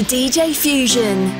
to DJ Fusion.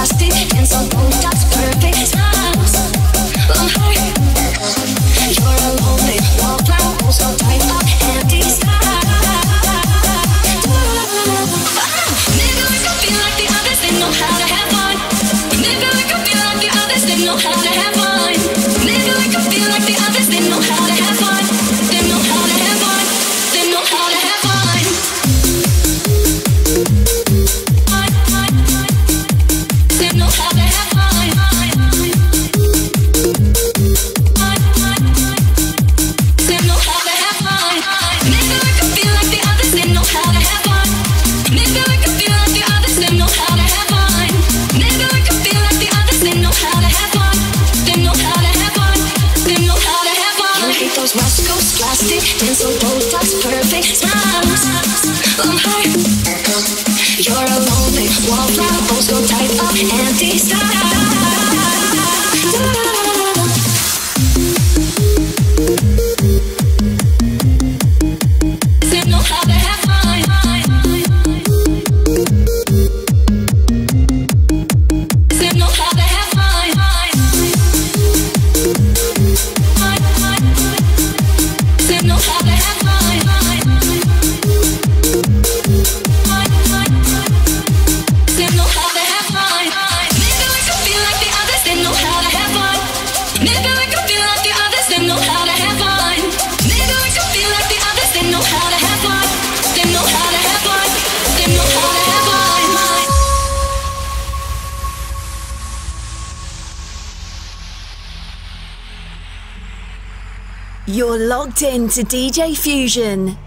to DJ Fusion.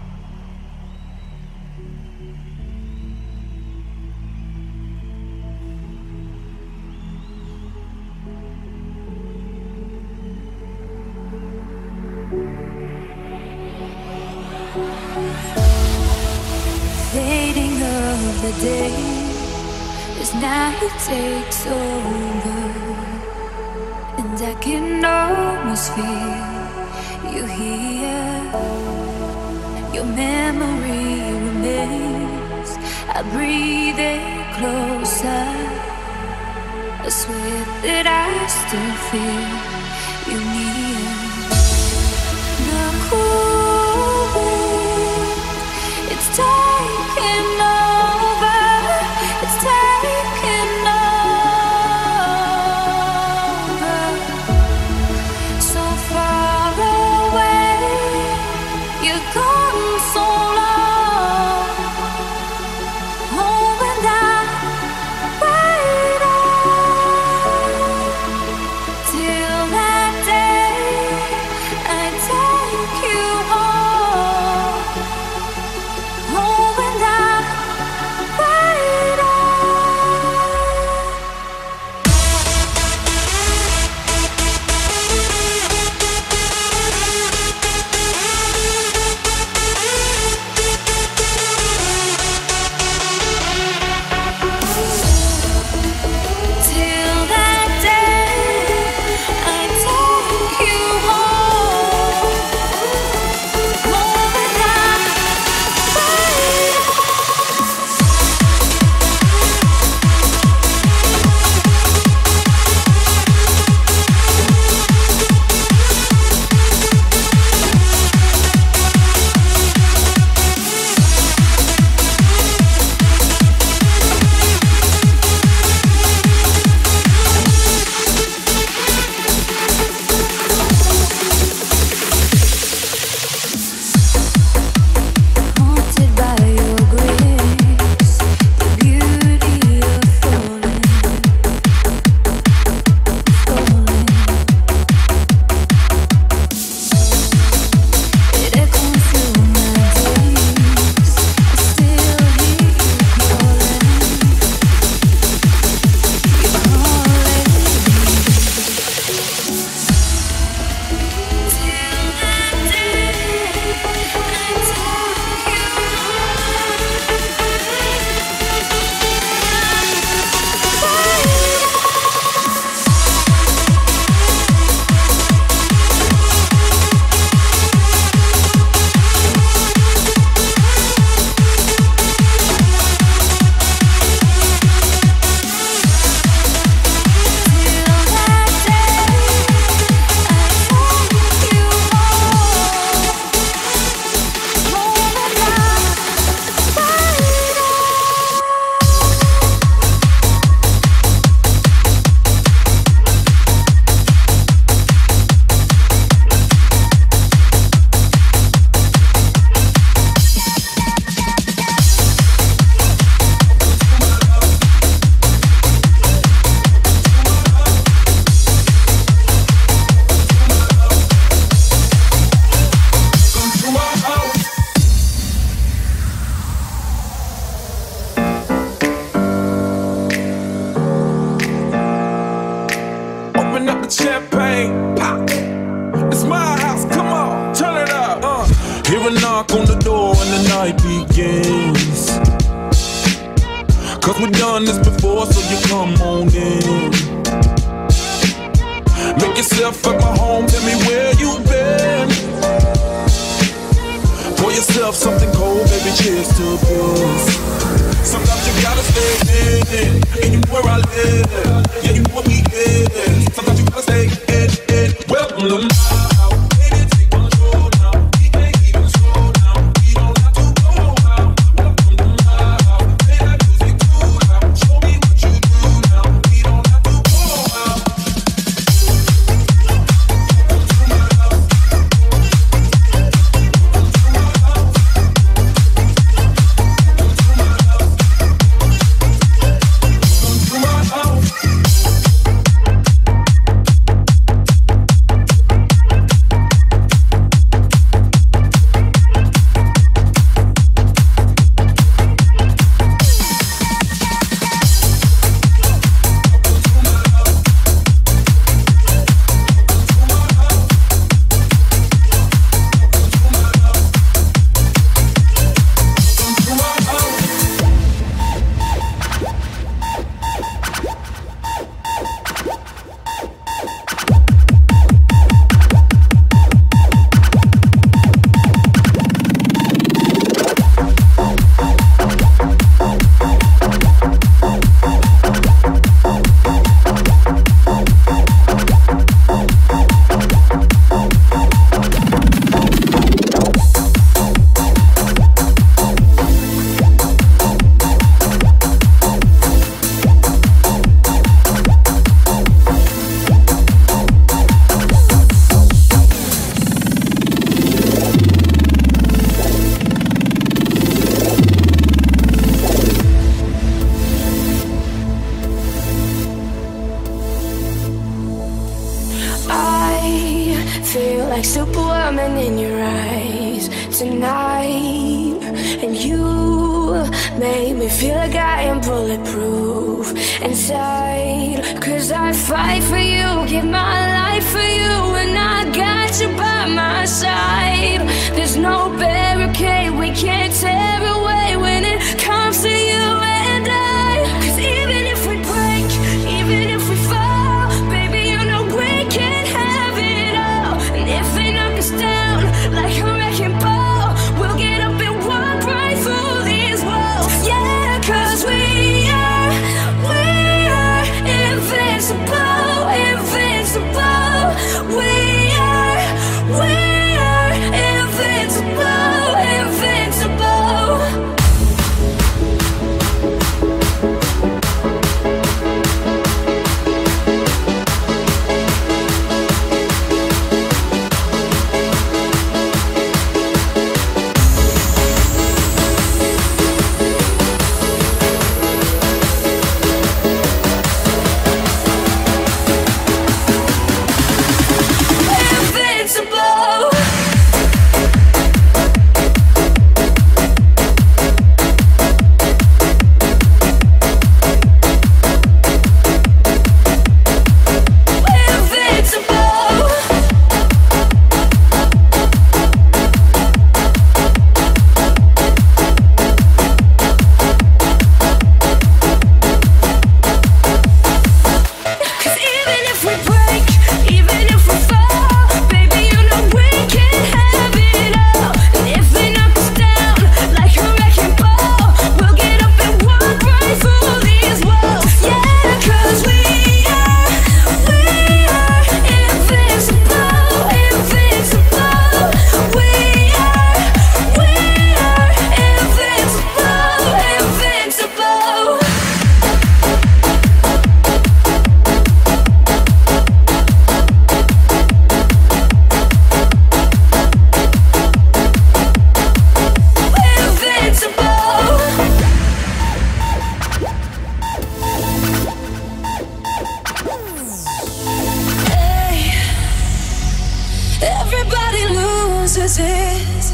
this is.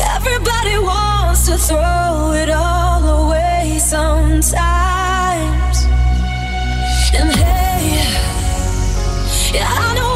Everybody wants to throw it all away sometimes. And hey, yeah, I know.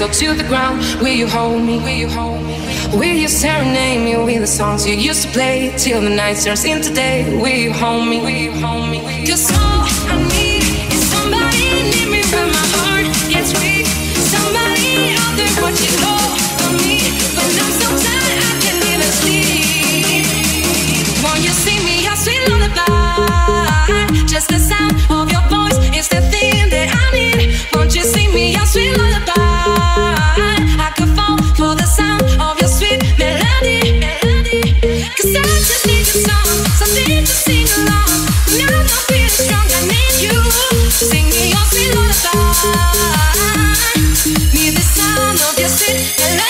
So to the ground. Will you hold me? Will you hold me? Will you serenade me with the songs you used to play till the night turns into day? Will you hold me? Will you hold me? Cause Mi besado, no te hace el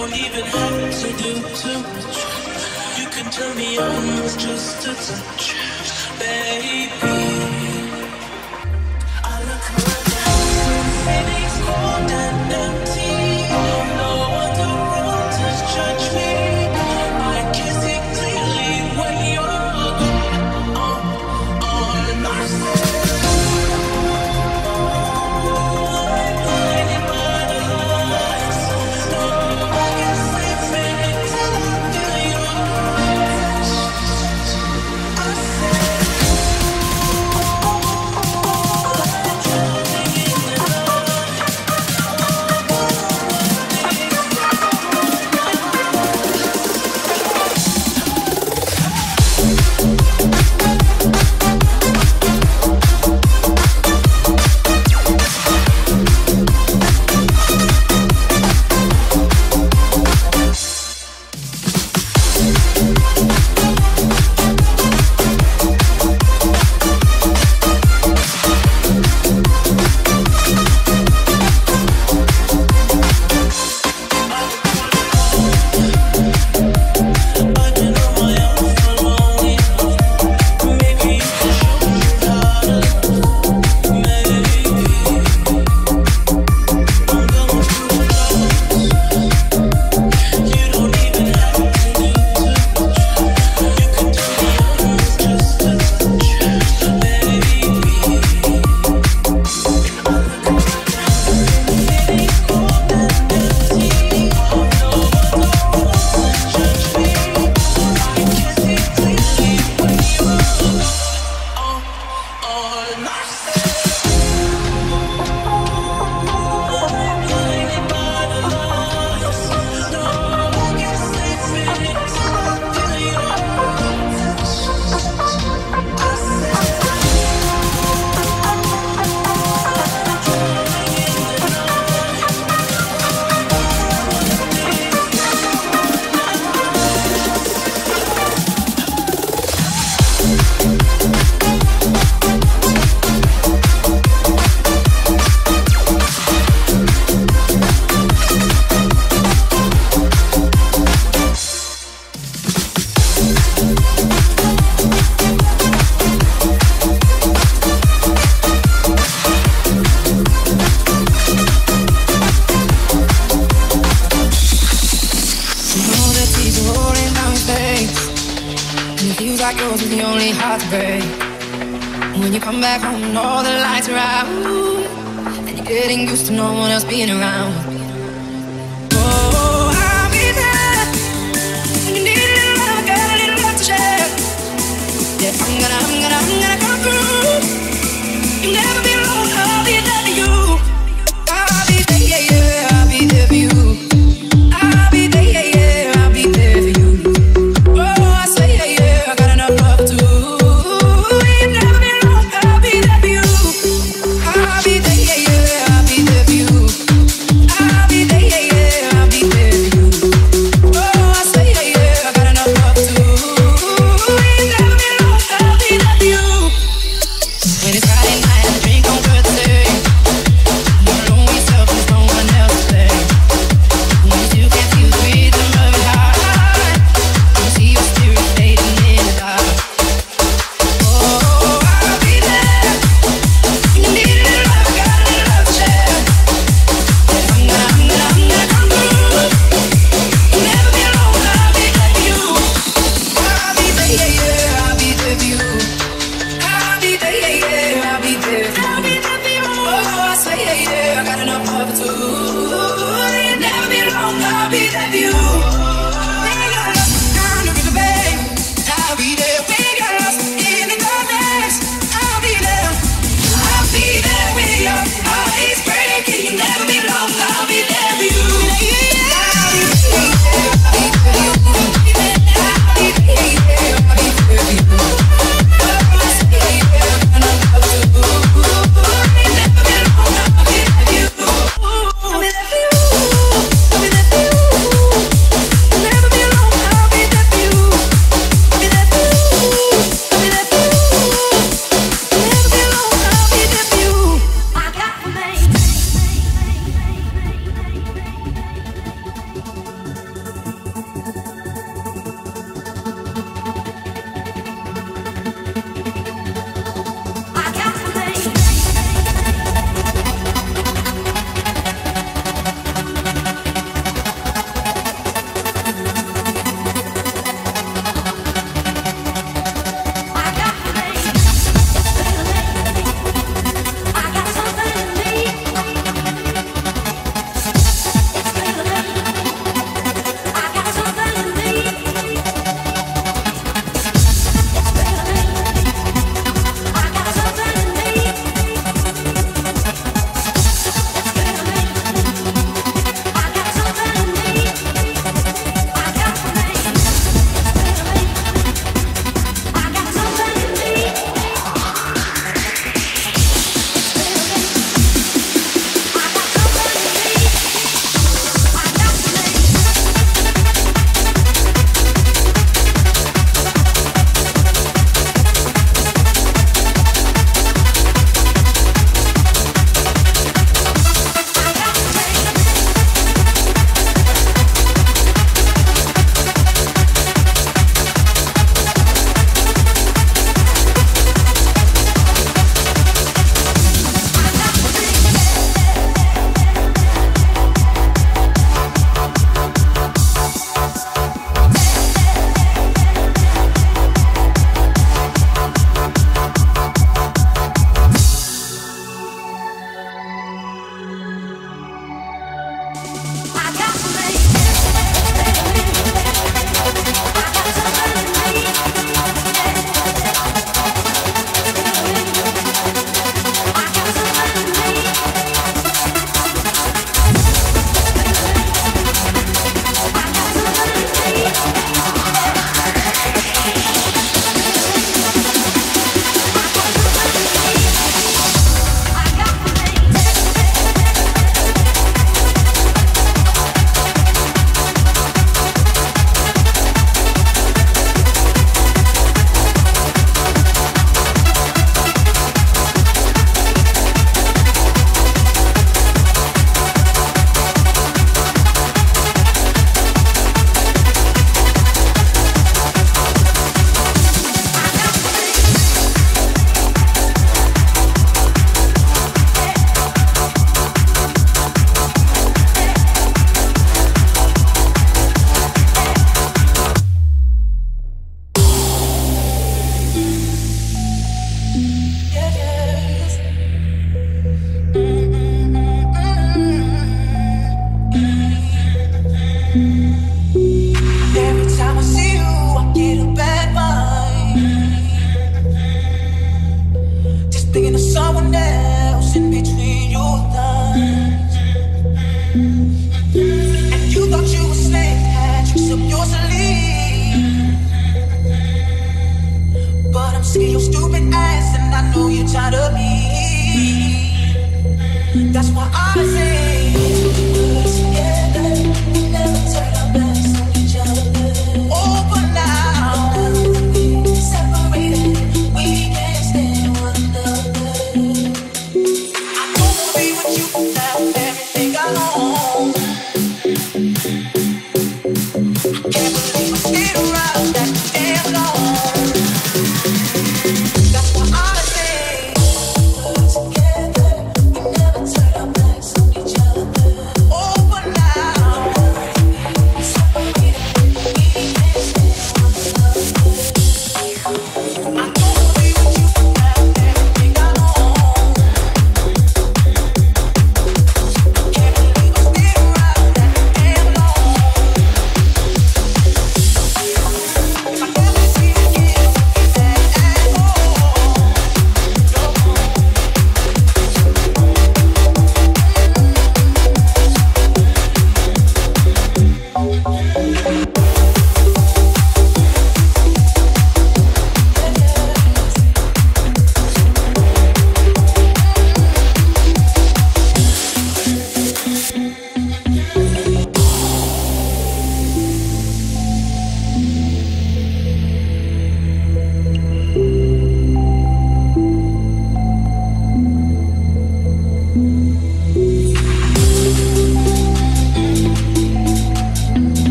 don't even have to do too much. You can turn me on with just a touch, baby. I look around, and it's cold and empty.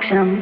Connection.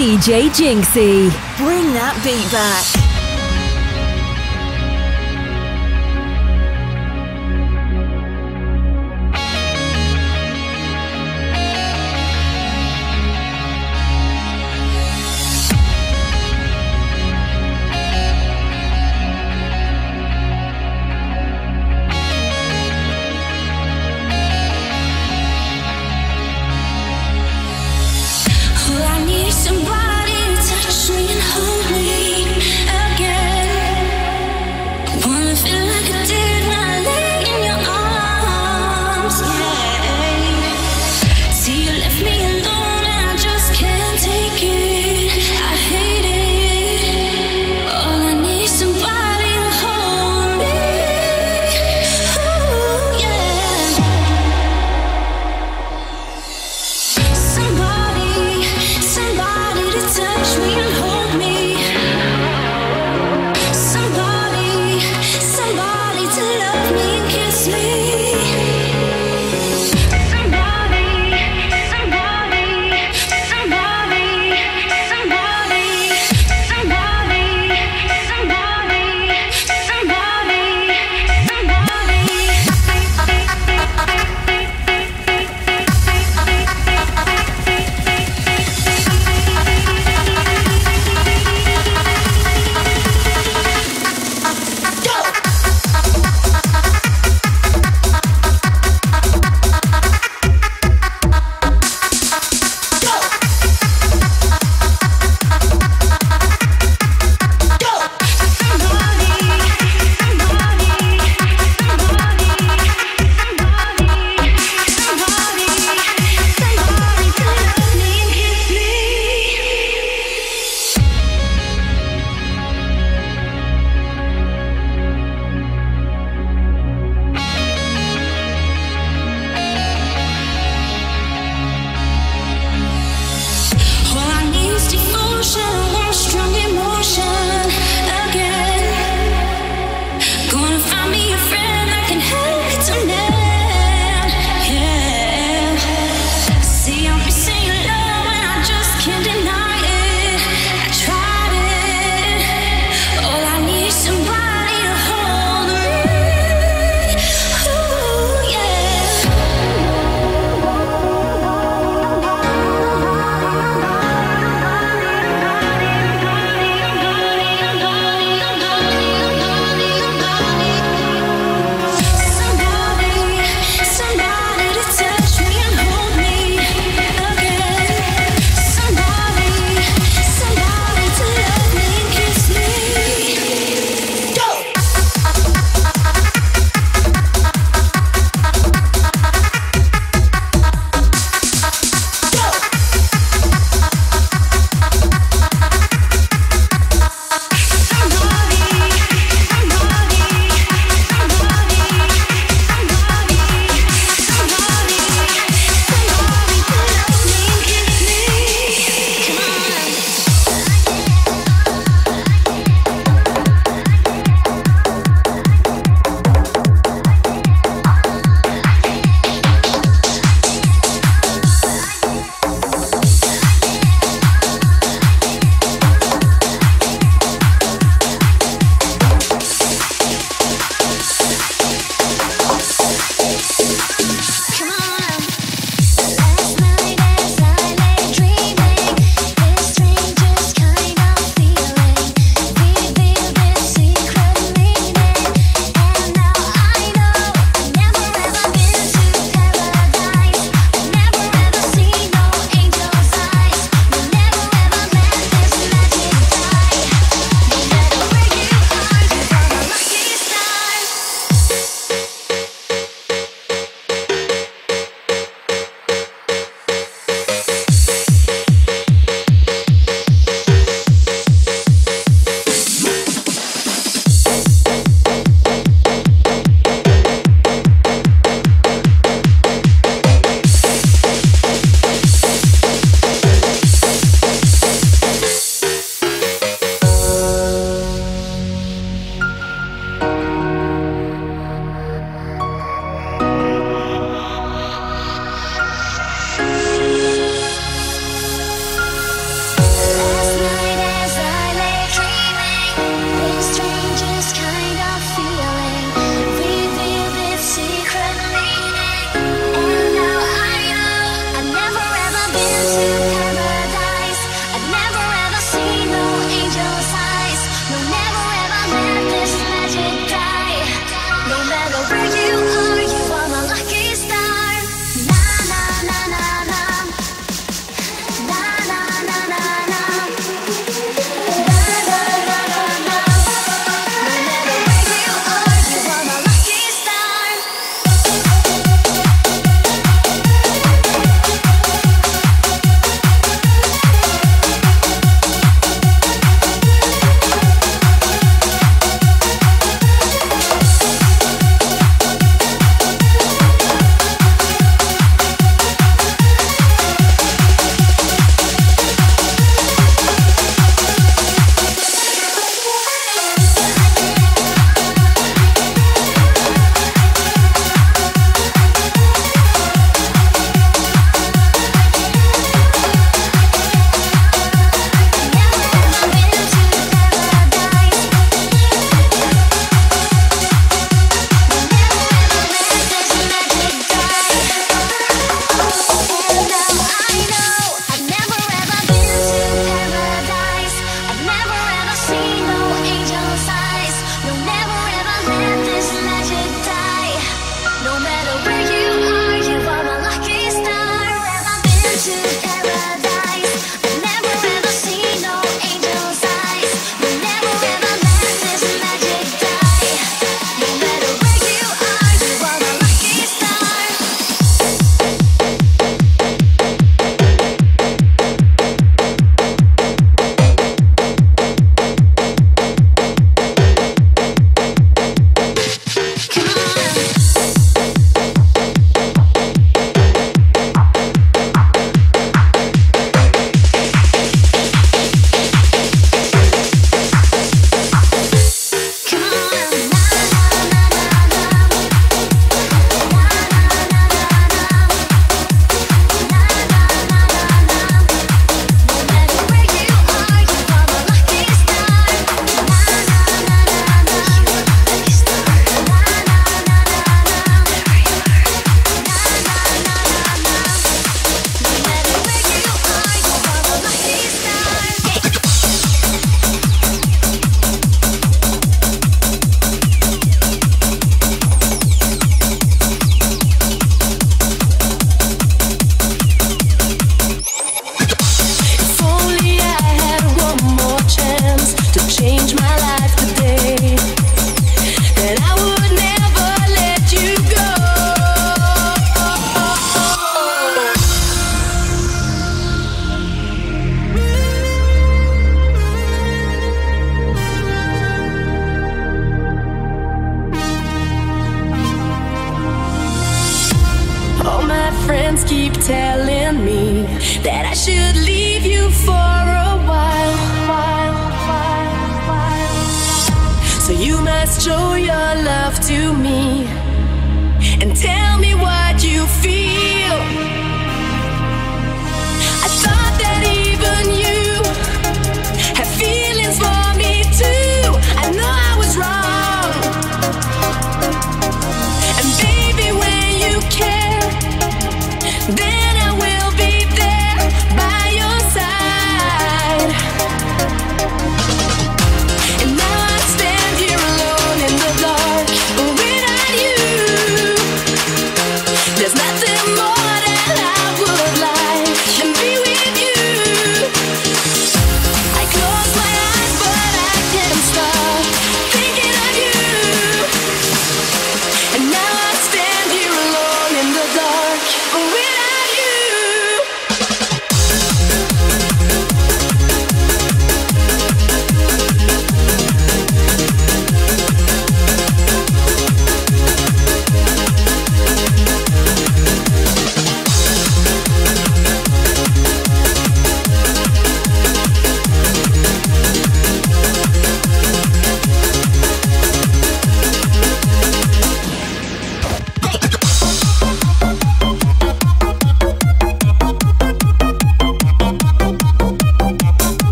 DJ Jinksy. Bring that beat back.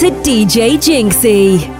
To DJ Jinksy.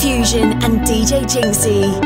Fusion and DJ Jinksy.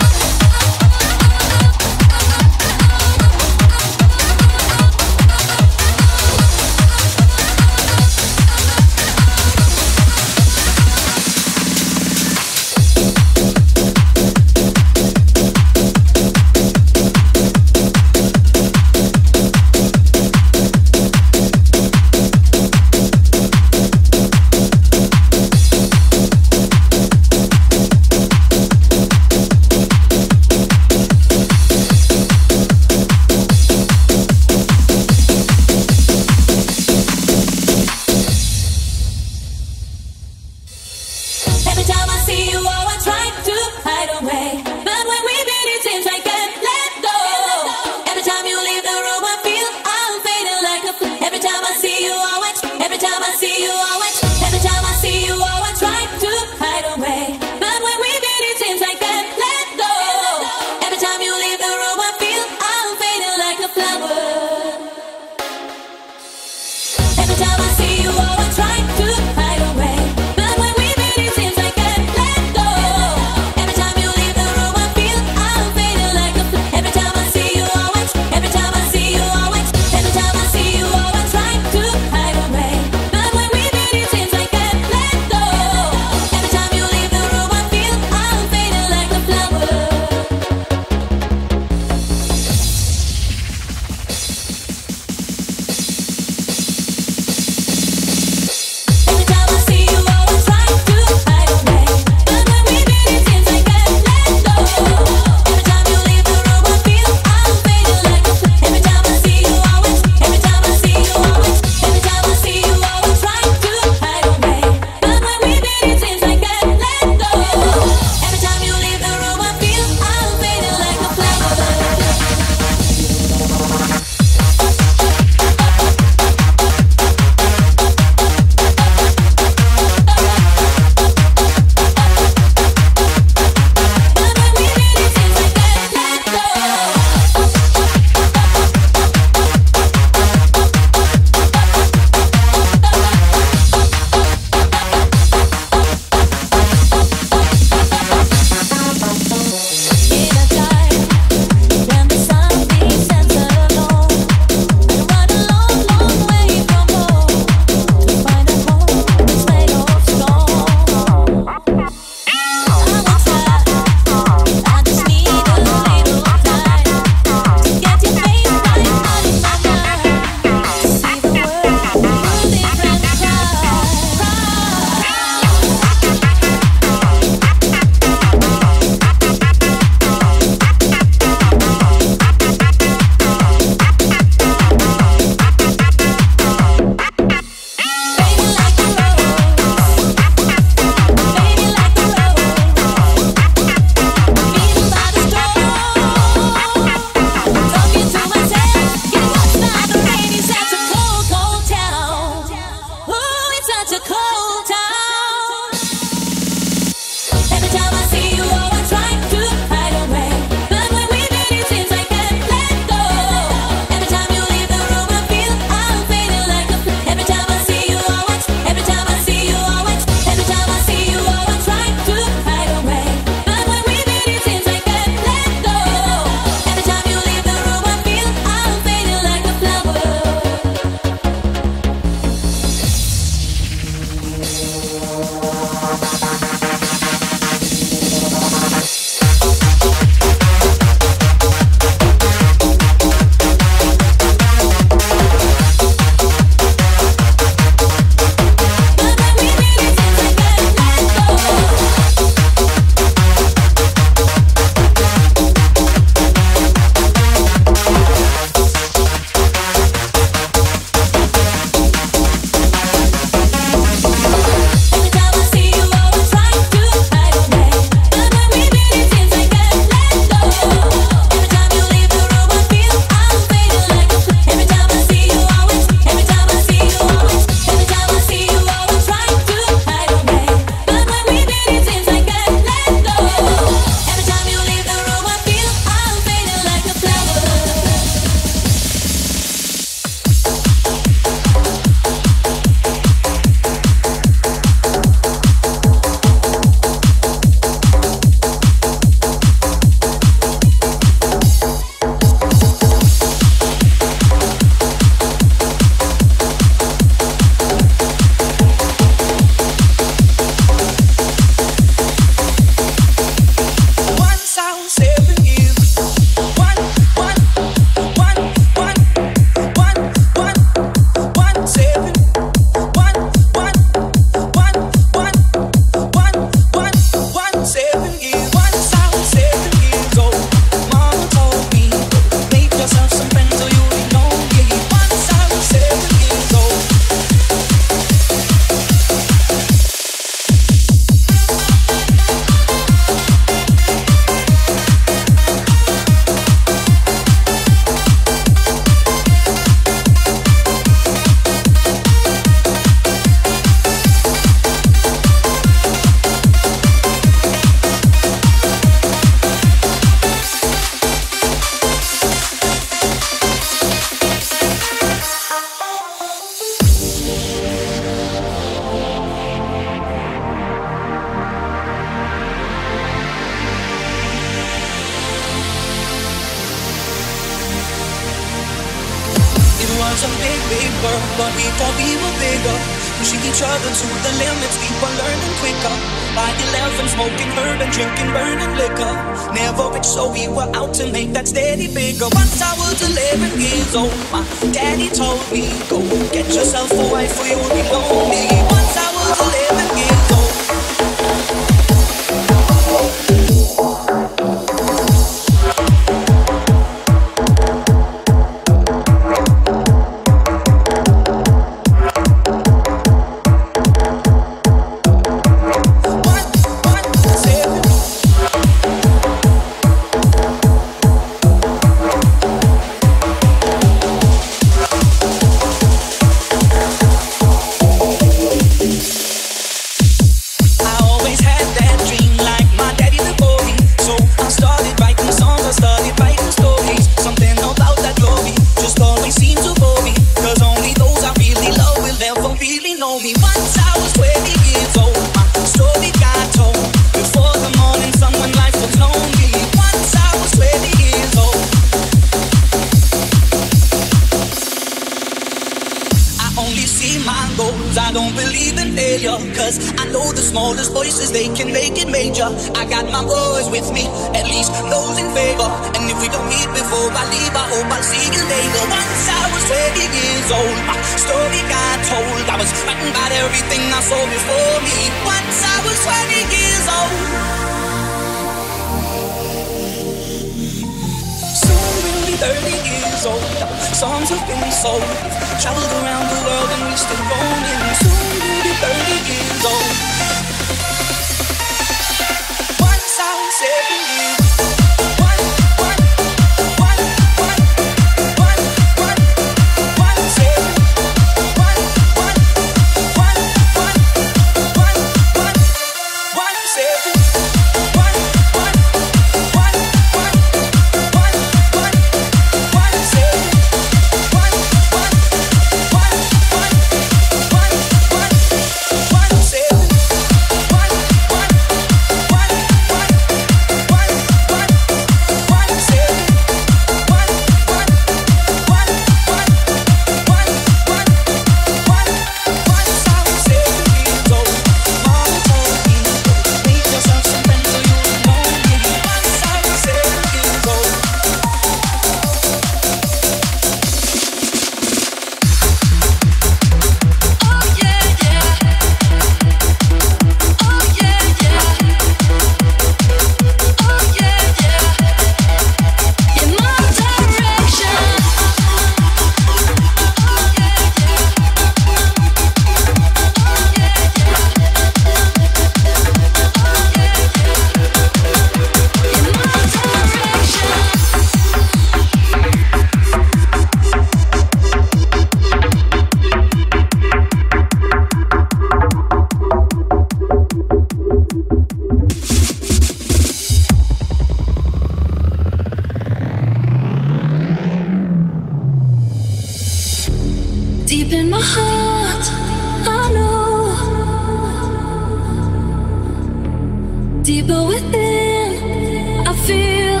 I feel.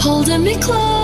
Holding me close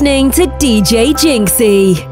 listening to DJ Jinksy.